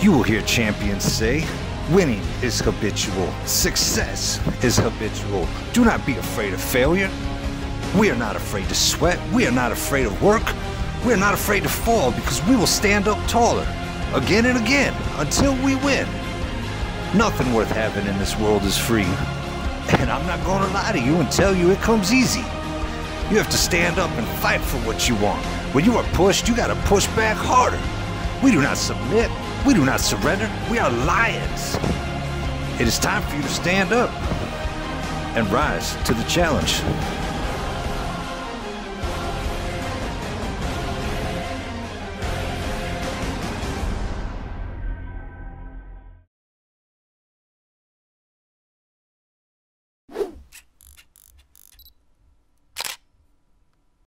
You will hear champions say, winning is habitual, success is habitual. Do not be afraid of failure. We are not afraid to sweat. We are not afraid of work. We are not afraid to fall because we will stand up taller again and again until we win. Nothing worth having in this world is free. And I'm not going to lie to you and tell you it comes easy. You have to stand up and fight for what you want. When you are pushed, you gotta push back harder. We do not submit. We do not surrender. We are lions. It is time for you to stand up and rise to the challenge.